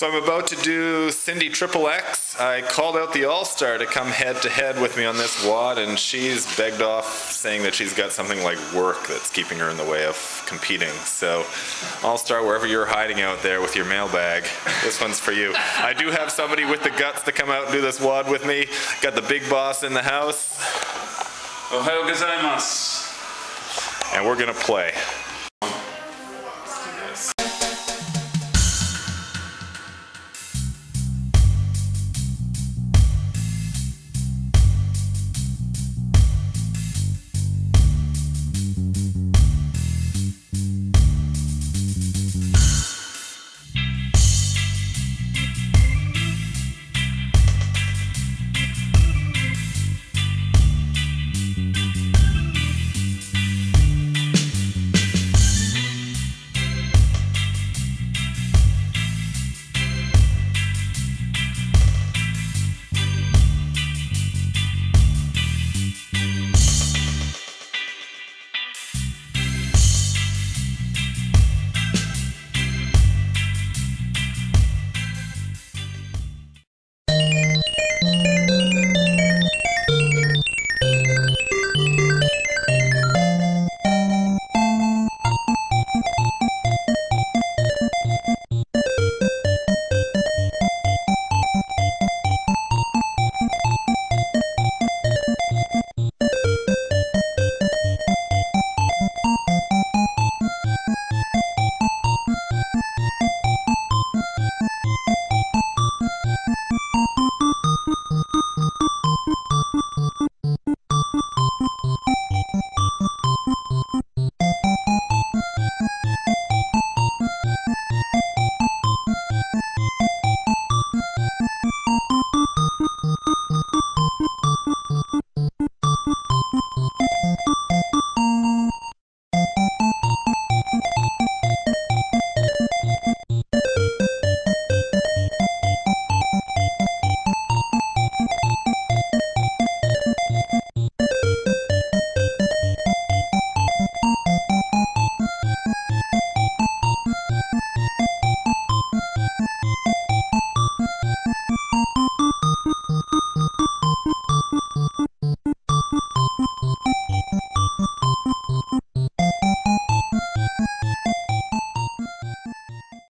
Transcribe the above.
So I'm about to do Cindy Triple X. I called out the All-Star to come head-to-head with me on this WOD, and she's begged off saying that she's got something like work that's keeping her in the way of competing. So All-Star, wherever you're hiding out there with your mailbag, this one's for you. I do have somebody with the guts to come out and do this WOD with me. Got the big boss in the house, Ohio gozaimasu. and we're gonna play.